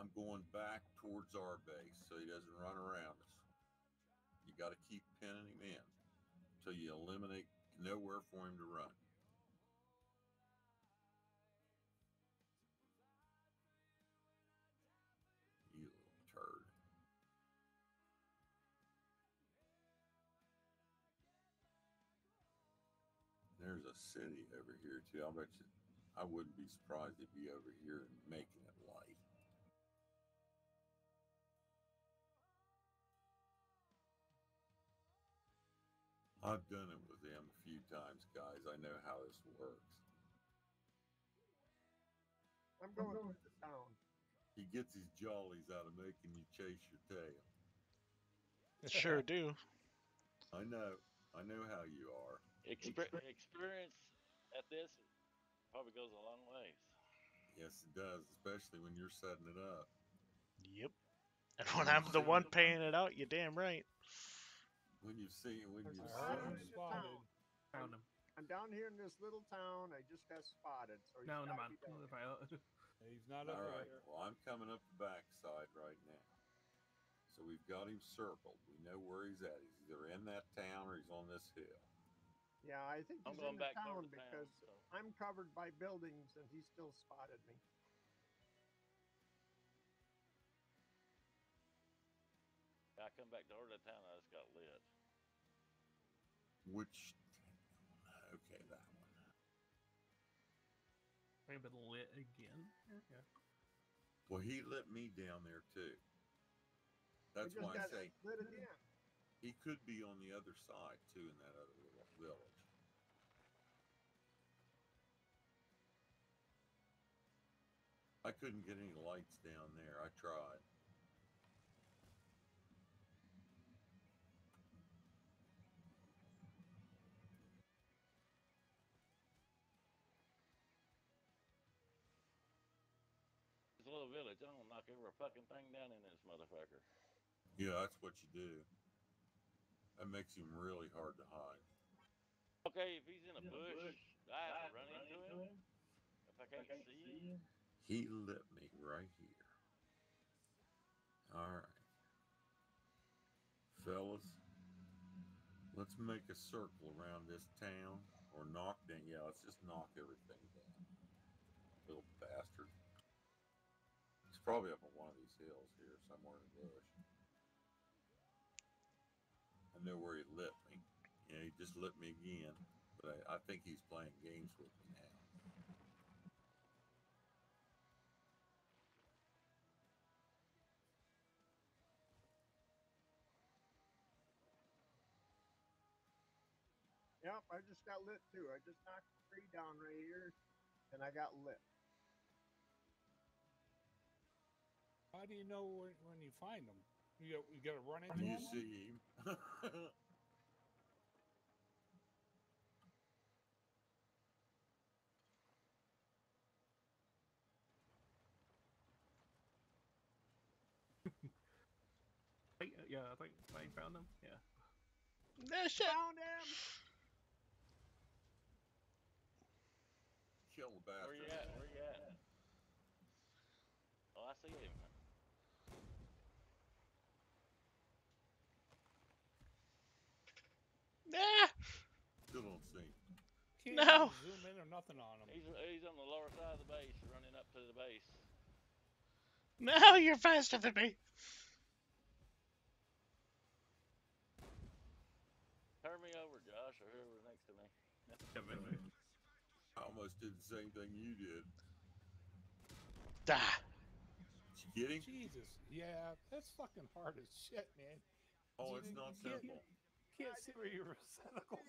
I'm going back towards our base so he doesn't run around us. You got to keep pinning him in until you eliminate nowhere for him to run. You little turd. There's a city over here too. I bet you I wouldn't be surprised if you over here and making it light. I've done it with them a few times, guys. I know how this works. I'm going to the town. He gets his jollies out of making you chase your tail. Sure do. I know. I know how you are. Exper- experience at this probably goes a long ways. Yes, it does, especially when you're setting it up. Yep. And when I'm the one paying it out, you're damn right. When you see, when you There's a see, lot I'm in the spotted. Found him. I'm down here in this little town. I just got spotted. So he's No, never gotta mind. be down If there. I- He's not all up right. there. Well, I'm coming up the backside right now. So we've got him circled. We know where he's at. He's either in that town or he's on this hill. Yeah, I think I'm he's going in the back town over to town. because So I'm covered by buildings and he still spotted me. I come back to over to town. I just got lit. Which, okay, that one. I've been lit again. Yeah. Well, he lit me down there too. That's why I say lit again. he could be on the other side too in that other little village. I couldn't get any lights down there. I tried. Village, I'm gonna knock every fucking thing down in this motherfucker. Yeah, that's what you do. That makes him really hard to hide. Okay, if he's in a bush, I have to run into him. If I can't see him, He lit me right here. All right. Fellas, let's make a circle around this town or knock down. Yeah, let's just knock everything down. Little bastard. Probably up on one of these hills here somewhere in the bush. I know where he lit me. Yeah, he just lit me again. But I, I think he's playing games with me now. Yep, I just got lit too. I just knocked a tree down right here and I got lit. How do you know when, when you find them? You got, you got to run into Do you them? see him? Wait, uh, yeah, I think I found them. Yeah. No shit. Found him! Kill the bastard. where you at? Where you at? Oh, I see him. Ah! Still don't see him. Can't No. zoom in or nothing on them. He's he's on the lower side of the base, running up to the base. No, you're faster than me. Turn me over, Josh, or whoever's next to me. Yeah. I almost did the same thing you did. Ah. Did you get him? Jesus, yeah, that's fucking hard as shit, man. Oh, You it's didn't- not you can't- simple. Can't see where your receptacles